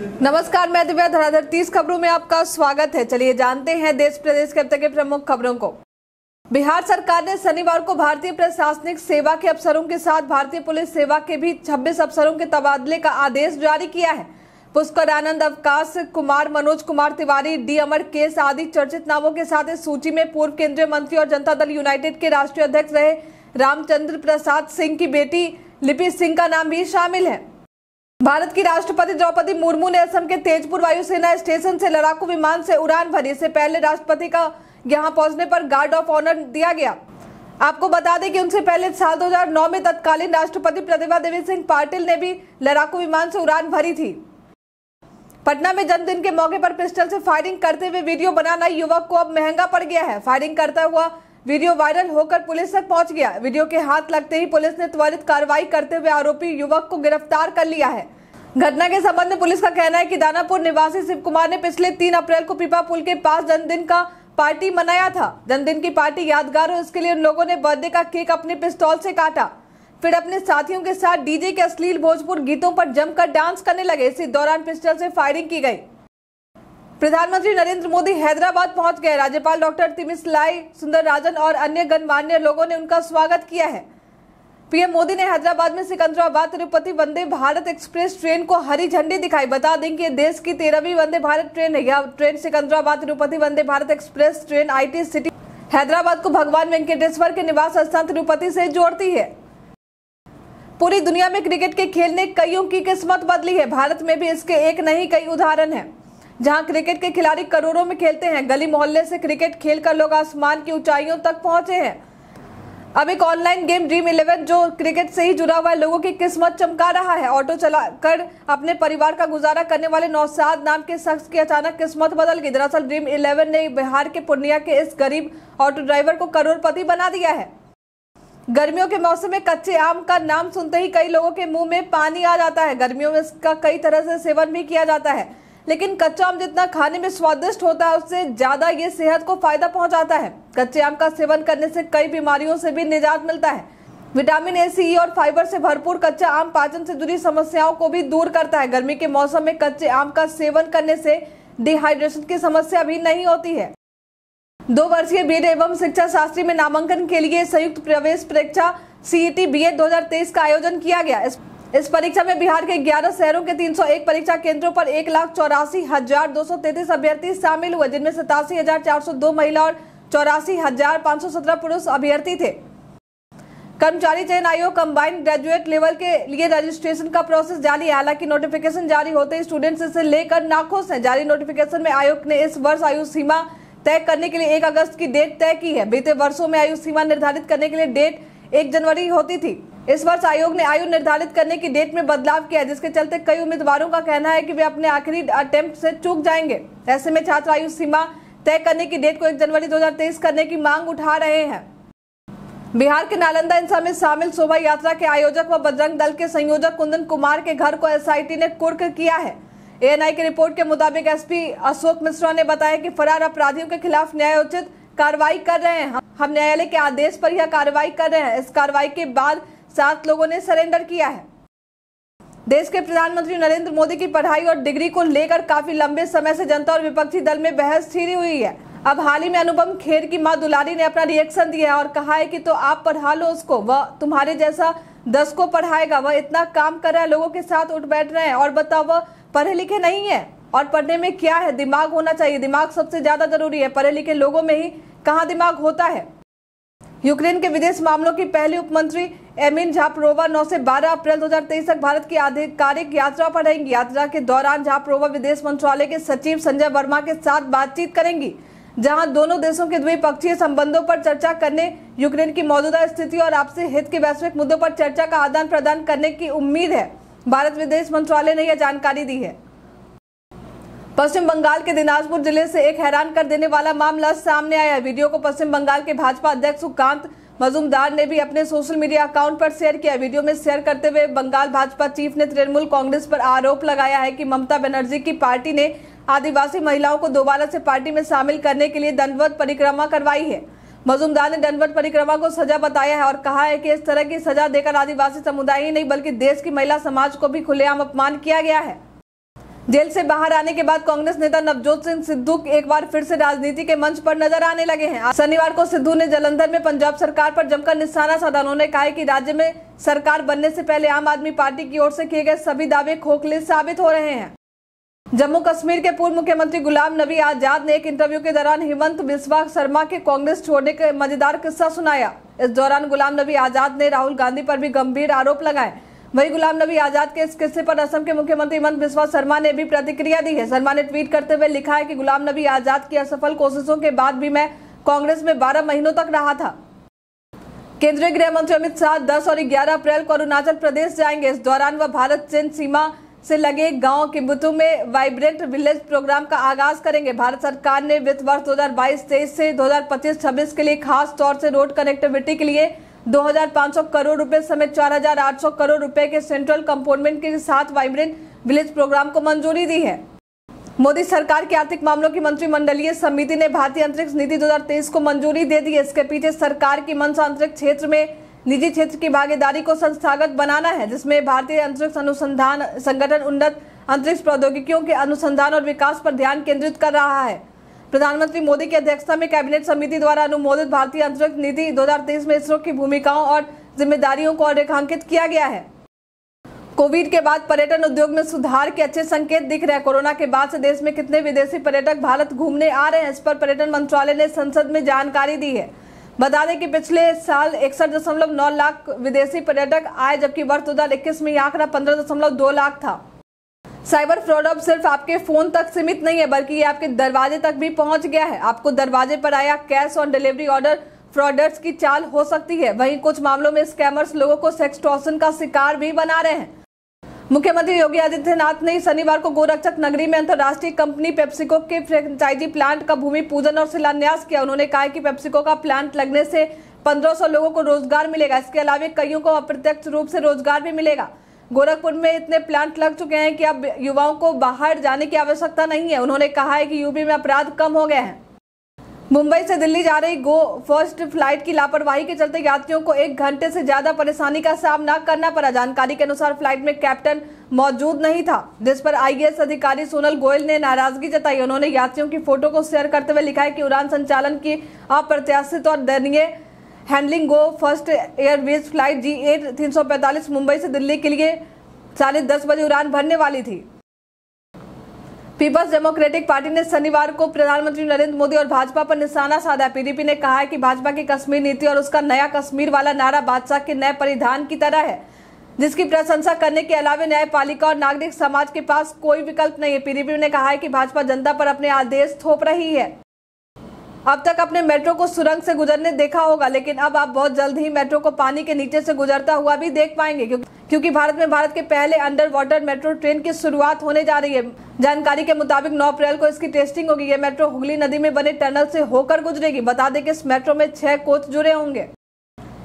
नमस्कार, मैं दिव्या धराधर। तीस खबरों में आपका स्वागत है। चलिए जानते हैं देश प्रदेश के अब तक के प्रमुख खबरों को। बिहार सरकार ने शनिवार को भारतीय प्रशासनिक सेवा के अफसरों के साथ भारतीय पुलिस सेवा के भी 26 अफसरों के तबादले का आदेश जारी किया है। पुष्कर आनंद, अवकाश, कुमार, मनोज कुमार तिवारी, डी अमर केस आदि चर्चित नामों के साथ इस सूची में पूर्व केंद्रीय मंत्री और जनता दल यूनाइटेड के राष्ट्रीय अध्यक्ष रहे रामचंद्र प्रसाद सिंह की बेटी लिपि सिंह का नाम भी शामिल है। भारत की राष्ट्रपति द्रौपदी मुर्मू ने असम के तेजपुर वायुसेना स्टेशन से लड़ाकू विमान से उड़ान भरी। इससे पहले राष्ट्रपति का यहाँ पहुँचने पर गार्ड ऑफ़ ऑनर दिया गया। आपको बता दें कि उनसे पहले साल 2009 में तत्कालीन राष्ट्रपति प्रतिभा देवी सिंह पाटिल ने भी लड़ाकू विमान से उड़ान भरी थी। पटना में जन्मदिन के मौके पर पिस्टल से फायरिंग करते हुए वीडियो बनाना युवक को अब महँगा पड़ गया है। फायरिंग करता हुआ वीडियो वायरल होकर पुलिस तक पहुँच गया। वीडियो के हाथ लगते ही पुलिस ने त्वरित कार्रवाई करते हुए आरोपी युवक को गिरफ़्तार कर लिया है। घटना के संबंध में पुलिस का कहना है कि दानापुर निवासी शिव कुमार ने पिछले तीन अप्रैल को पीपा पुल के पास जन्मदिन का पार्टी मनाया था। जन्मदिन की पार्टी यादगार हो इसके लिए उन लोगों ने बर्थडे का केक अपने पिस्तौल से काटा। फिर अपने साथियों के साथ डीजे के अश्लील भोजपुर गीतों पर जमकर डांस करने लगे। इसी दौरान पिस्टल से फायरिंग की गई। प्रधानमंत्री नरेंद्र मोदी हैदराबाद पहुँच गए। राज्यपाल डॉक्टर तिमिसलाई सुंदर राजन और अन्य गणमान्य लोगों ने उनका स्वागत किया है। पीएम मोदी ने हैदराबाद में सिकंदराबाद तिरुपति वंदे भारत एक्सप्रेस ट्रेन को हरी झंडी दिखाई। बता दें कि देश की तेरहवीं वंदे भारत ट्रेन है। यह train Secunderabad Tirupati Vande Bharat express train IT city Hyderabad को भगवान वेंकटेश्वर के निवास स्थान तिरुपति से जोड़ती है। पूरी दुनिया में क्रिकेट के खेल ने कईयों की किस्मत बदली है। भारत में भी इसके एक नहीं कई उदाहरण हैं। जहाँ क्रिकेट के खिलाड़ी करोड़ों में खेलते हैं। गली मोहल्ले से क्रिकेट खेलकर लोग आसमान की ऊंचाइयों तक पहुँचे हैं। अब एक ऑनलाइन गेम ड्रीम इलेवन जो क्रिकेट से ही जुड़ा हुआ है, लोगों की किस्मत चमका रहा है। ऑटो चलाकर अपने परिवार का गुजारा करने वाले नौसाद नाम के शख्स की अचानक किस्मत बदल गई। दरअसल ड्रीम इलेवन ने बिहार के पूर्णिया के इस गरीब ऑटो ड्राइवर को करोड़पति बना दिया है। गर्मियों के मौसम में कच्चे आम का नाम सुनते ही कई लोगों के मुँह में पानी आ जाता है। गर्मियों में इसका कई तरह से सेवन भी किया जाता है। लेकिन कच्चा आम जितना खाने में स्वादिष्ट होता है, उससे ज़्यादा ये सेहत को फ़ायदा पहुंचाता है। कच्चे आम का सेवन करने से कई बीमारियों से भी निजात मिलता है। विटामिन ए, सी और फाइबर से भरपूर कच्चा आम पाचन से जुड़ी समस्याओं को भी दूर करता है। गर्मी के मौसम में कच्चे आम का सेवन करने से डिहाइड्रेशन की समस्या भी नहीं होती है। दो वर्षीय बीएड एवं शिक्षा शास्त्री में नामांकन के लिए संयुक्त प्रवेश परीक्षा, सीईटी बीएड 2023 का आयोजन किया गया। इस परीक्षा में बिहार के 11 शहरों के 301 परीक्षा केंद्रों पर एक लाख चौरासी हज़ार दो सौ तैतीस अभ्यर्थी शामिल हुए, जिनमें सतासी हज़ार चार सौ दो महिला और चौरासी हज़ार पाँच सौ सत्रह पुरुष अभ्यर्थी थे। कर्मचारी चयन आयोग कंबाइंड ग्रेजुएट लेवल के लिए रजिस्ट्रेशन का प्रोसेस जारी है। हालाँकि नोटिफिकेशन जारी होते ही स्टूडेंट्स इसे लेकर नाखुश हैं। जारी नोटिफिकेशन में आयोग ने इस वर्ष आयु सीमा तय करने के लिए एक अगस्त की डेट तय की है। बीते वर्षों में आयु सीमा निर्धारित करने के लिए डेट एक जनवरी होती थी। इस वर्ष आयोग ने आयु निर्धारित करने की डेट में बदलाव किया जिसके चलते कई उम्मीदवारों का कहना है कि वे अपने आखिरी अटेम्प्ट से चूक जाएँगे। ऐसे में छात्र आयु सीमा तय करने की डेट को एक जनवरी 2023 करने की मांग उठा रहे हैं। बिहार के नालंदा हिंसा में शामिल शोभा यात्रा के आयोजक व बजरंग दल के संयोजक कुंदन कुमार के घर को एसआईटी ने कुर्क किया है। एएनआई की रिपोर्ट के मुताबिक एसपी अशोक मिश्रा ने बताया कि फरार अपराधियों के खिलाफ न्यायोचित कार्रवाई कर रहे हैं। हम न्यायालय के आदेश पर यह कार्रवाई कर रहे हैं। इस कार्रवाई के बाद सात लोगों ने सरेंडर किया है। देश के प्रधानमंत्री नरेंद्र मोदी की पढ़ाई और डिग्री को लेकर काफ़ी लंबे समय से जनता और विपक्षी दल में बहस छिड़ी हुई है। अब हाल ही में अनुपम खेर की माँ दुलारी ने अपना रिएक्शन दिया और कहा है कि तो आप पढ़ा लो उसको, वह तुम्हारे जैसा दस को पढ़ाएगा, वह इतना काम कर रहा है, लोगों के साथ उठ बैठ रहे हैं। और बताओ, वह पढ़े लिखे नहीं है? और पढ़ने में क्या है? दिमाग होना चाहिए। दिमाग सबसे ज़्यादा ज़रूरी है। पढ़े लिखे लोगों में ही कहाँ दिमाग होता है? यूक्रेन के विदेश मामलों की पहली उपमंत्री एमिन झापरोवा 9 से 12 अप्रैल 2023 तक भारत की आधिकारिक यात्रा पर रहेंगी। यात्रा के दौरान झापरोवा विदेश मंत्रालय के सचिव संजय वर्मा के साथ बातचीत करेंगी, जहाँ दोनों देशों के द्विपक्षीय संबंधों पर चर्चा करने, यूक्रेन की मौजूदा स्थिति और आपसी हित के वैश्विक मुद्दों पर चर्चा का आदान प्रदान करने की उम्मीद है। भारत विदेश मंत्रालय ने यह जानकारी दी है। पश्चिम बंगाल के दिनाजपुर ज़िले से एक हैरान कर देने वाला मामला सामने आया वीडियो को पश्चिम बंगाल के भाजपा अध्यक्ष सुकांत मजूमदार ने भी अपने सोशल मीडिया अकाउंट पर शेयर किया। वीडियो में शेयर करते हुए बंगाल भाजपा चीफ ने तृणमूल कांग्रेस पर आरोप लगाया है कि ममता बनर्जी की पार्टी ने आदिवासी महिलाओं को दोबारा से पार्टी में शामिल करने के लिए दंडवत परिक्रमा करवाई है। मजूमदार ने दंडवत परिक्रमा को सजा बताया है और कहा है कि इस तरह की सजा देकर आदिवासी समुदाय ही नहीं, बल्कि देश की महिला समाज को भी खुलेआम अपमान किया गया है। जेल से बाहर आने के बाद कांग्रेस नेता नवजोत सिंह सिद्धू एक बार फिर से राजनीति के मंच पर नज़र आने लगे हैं। शनिवार को सिद्धू ने जलंधर में पंजाब सरकार पर जमकर निशाना साधा। उन्होंने कहा कि राज्य में सरकार बनने से पहले आम आदमी पार्टी की ओर से किए गए सभी दावे खोखले साबित हो रहे हैं। जम्मू कश्मीर के पूर्व मुख्यमंत्री गुलाम नबी आज़ाद ने एक इंटरव्यू के दौरान हिमंत बिस्वा शर्मा के कांग्रेस छोड़ने का मज़ेदार किस्सा सुनाया। इस दौरान गुलाम नबी आज़ाद ने राहुल गांधी पर भी गंभीर आरोप लगाए। वही गुलाम नबी आज़ाद के इस किस्से पर असम के मुख्यमंत्री हिमंत बिस्वा शर्मा ने भी प्रतिक्रिया दी है। शर्मा ने ट्वीट करते हुए लिखा है कि गुलाम नबी आज़ाद की असफल कोशिशों के बाद भी मैं कांग्रेस में 12 महीनों तक रहा था। केंद्रीय गृह मंत्री अमित शाह 10 और 11 अप्रैल को अरुणाचल प्रदेश जाएँगे। इस दौरान वह भारत चीन सीमा से लगे गाँव किम्बुतु में वाइब्रेंट विलेज प्रोग्राम का आगाज़ करेंगे। भारत सरकार ने वित्त वर्ष 2022-23 से 2025-26 के लिए खास तौर से रोड कनेक्टिविटी के लिए 2,500 करोड़ रुपए समेत 4,800 करोड़ रुपए के सेंट्रल कंपोनेंट के साथ वाइब्रेंट विलेज प्रोग्राम को मंजूरी दी है। मोदी सरकार के आर्थिक मामलों की मंत्रिमंडलीय समिति ने भारतीय अंतरिक्ष नीति 2023 को मंजूरी दे दी है। इसके पीछे सरकार की मंशा अंतरिक्ष क्षेत्र में निजी क्षेत्र की भागीदारी को संस्थागत बनाना है जिसमें भारतीय अंतरिक्ष अनुसंधान संगठन उन्नत अंतरिक्ष प्रौद्योगिकियों के अनुसंधान और विकास पर ध्यान केंद्रित कर रहा है। प्रधानमंत्री मोदी की अध्यक्षता में कैबिनेट समिति द्वारा अनुमोदित भारतीय अंतरिक्ष नीति 2023 में इसरो की भूमिकाओं और जिम्मेदारियों को रेखांकित किया गया है। कोविड के बाद पर्यटन उद्योग में सुधार के अच्छे संकेत दिख रहे हैं। कोरोना के बाद से देश में कितने विदेशी पर्यटक भारत घूमने आ रहे हैं, इस पर पर्यटन मंत्रालय ने संसद में जानकारी दी है। बता दें कि पिछले साल इकसठ दशमलव नौ लाख विदेशी पर्यटक आए, जबकि वर्ष दो हज़ार इक्कीस में यह आंकड़ा पंद्रह दशमलव दो लाख था। साइबर फ्रॉड अब सिर्फ़ आपके फ़ोन तक सीमित नहीं है, बल्कि ये आपके दरवाजे तक भी पहुँच गया है। आपको दरवाजे पर आया cash on delivery order, frauders की चाल हो सकती है। वहीं कुछ मामलों में स्कैमर्स लोगों को सेक्स सेक्सटॉर्सन का शिकार भी बना रहे हैं। मुख्यमंत्री योगी आदित्यनाथ ने शनिवार को गोरक्षक नगरी में अंतर्राष्ट्रीय कंपनी पेप्सिको के फ्रेंचाइजी प्लांट का भूमि पूजन और शिलान्यास किया। उन्होंने कहा कि पेप्सिको का प्लांट लगने से 1500 लोगों को रोज़गार मिलेगा। इसके अलावा कईयों को अप्रत्यक्ष रूप से रोज़गार भी मिलेगा। गोरखपुर में इतने प्लांट लग चुके हैं कि अब युवाओं को बाहर जाने की आवश्यकता नहीं है। उन्होंने कहा है कि यूपी में अपराध कम हो गए हैं। मुंबई से दिल्ली जा रही गो फ़र्स्ट फ़्लाइट की लापरवाही के चलते यात्रियों को एक घंटे से ज़्यादा परेशानी का सामना करना पड़ा। जानकारी के अनुसार फ़्लाइट में कैप्टन मौजूद नहीं था। जिस पर आईएएस अधिकारी सोनल गोयल ने नाराज़गी जताई। उन्होंने यात्रियों की फ़ोटो को शेयर करते हुए लिखा है कि उड़ान संचालन की अप्रत्याशित और दयनीय handling Go First Airways flight G eight तीन सौ पैंतालीस मुंबई से दिल्ली के लिए साढ़े दस बजे उड़ान भरने वाली थी। पीपल्स डेमोक्रेटिक पार्टी ने शनिवार को प्रधानमंत्री नरेंद्र मोदी और भाजपा पर निशाना साधा। पीडीपी ने कहा है कि भाजपा की कश्मीर नीति और उसका नया कश्मीर वाला नारा बादशाह के नए परिधान की तरह है, जिसकी प्रशंसा करने के अलावा न्यायपालिका और नागरिक समाज के पास कोई विकल्प नहीं है। पीडीपी ने कहा है कि भाजपा जनता पर अपने आदेश थोप रही है। अब तक अपने मेट्रो को सुरंग से गुजरने देखा होगा, लेकिन अब आप बहुत जल्द ही मेट्रो को पानी के नीचे से गुजरता हुआ भी देख पाएँगे क्योंकि भारत में भारत के पहले अंडर वाटर मेट्रो ट्रेन की शुरुआत होने जा रही है। जानकारी के मुताबिक 9 अप्रैल को इसकी टेस्टिंग होगी। ये मेट्रो हुगली नदी में बने टनल से होकर गुजरेगी। बता दें कि इस मेट्रो में छह कोच जुड़े होंगे।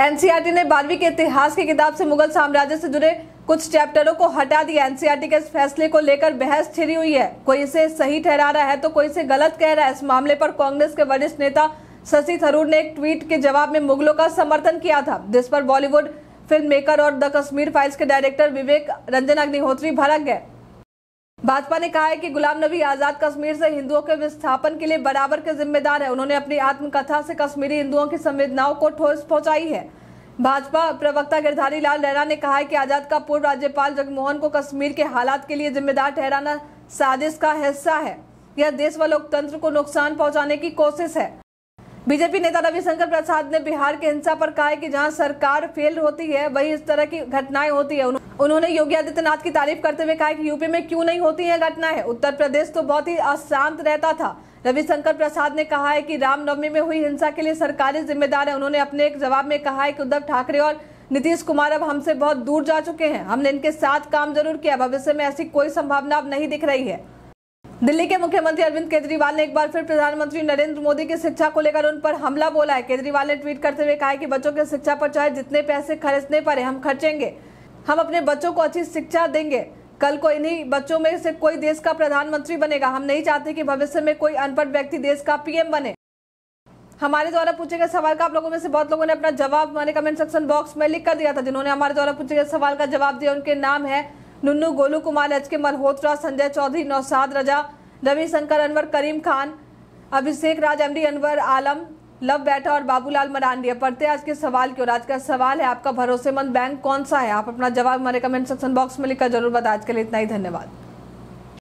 एनसीआरटी ने बारहवीं के इतिहास की किताब से मुगल साम्राज्य से जुड़े कुछ चैप्टरों को हटा दिया। एनसीआरटी के इस फैसले को लेकर बहस छिड़ी हुई है। कोई इसे सही ठहरा रहा है तो कोई इसे गलत कह रहा है। इस मामले पर कांग्रेस के वरिष्ठ नेता शशि थरूर ने एक ट्वीट के जवाब में मुगलों का समर्थन किया था। जिस पर बॉलीवुड फ़िल्म मेकर और द कश्मीर फाइल्स के डायरेक्टर विवेक रंजन अग्निहोत्री भड़क गए। भाजपा ने कहा है कि गुलाम नबी आज़ाद कश्मीर से हिंदुओं के विस्थापन के लिए बराबर के जिम्मेदार है। उन्होंने अपनी आत्मकथा से कश्मीरी हिंदुओं की संवेदनाओं को ठोस पहुंचाई है। भाजपा प्रवक्ता गिरधारी लाल लहरा ने कहा है कि आज़ाद का पूर्व राज्यपाल जगमोहन को कश्मीर के हालात के लिए जिम्मेदार ठहराना साजिश का हिस्सा है। यह देश व लोकतंत्र को नुकसान पहुँचाने की कोशिश है। बीजेपी नेता रविशंकर प्रसाद ने बिहार के हिंसा पर कहा है कि जहाँ सरकार फेल होती है, वही इस तरह की घटनाएँ होती है। उन्होंने योगी आदित्यनाथ की तारीफ़ करते हुए कहा कि यूपी में क्यों नहीं होती है घटनाएँ? उत्तर प्रदेश तो बहुत ही अशांत रहता था। रविशंकर प्रसाद ने कहा है कि रामनवमी में हुई हिंसा के लिए सरकारी जिम्मेदार है। उन्होंने अपने एक जवाब में कहा है कि उद्धव ठाकरे और नीतीश कुमार अब हमसे बहुत दूर जा चुके हैं। हमने इनके साथ काम ज़रूर किया। भविष्य में ऐसी कोई संभावना अब नहीं दिख रही है। दिल्ली के मुख्यमंत्री अरविंद केजरीवाल ने एक बार फिर प्रधानमंत्री नरेंद्र मोदी की शिक्षा को लेकर उन पर हमला बोला है। केजरीवाल ने ट्वीट करते हुए कहा कि बच्चों की शिक्षा पर चाहे जितने पैसे खर्चने पड़े, हम खर्चेंगे। हम अपने बच्चों को अच्छी शिक्षा देंगे। कल को इन्हीं बच्चों में से कोई देश का प्रधानमंत्री बनेगा। हम नहीं चाहते कि भविष्य में कोई अनपढ़ व्यक्ति देश का पीएम बने। हमारे द्वारा पूछे गए सवाल का आप लोगों में से बहुत लोगों ने अपना जवाब हमारे कमेंट सेक्शन बॉक्स में लिख कर दिया था, जिन्होंने हमारे द्वारा पूछे गए सवाल का जवाब दिया। उनके नाम है नुन्नू Golu Kumar, H K Malhotra, Sanjay Chaudhary, Nausad Raza, Ravishankar Anwar, Karim Khan, Abhishek Raj MD Anwar Alam Lav Baitha और बाबूलाल मरांडिया पढ़ते हैं आज के सवाल की और आज का सवाल है, आपका भरोसेमंद बैंक कौन सा है? आप अपना जवाब हमारे कमेंट सेक्शन बॉक्स में लिखकर ज़रूर बताएँ। आज के लिए इतना ही, धन्यवाद।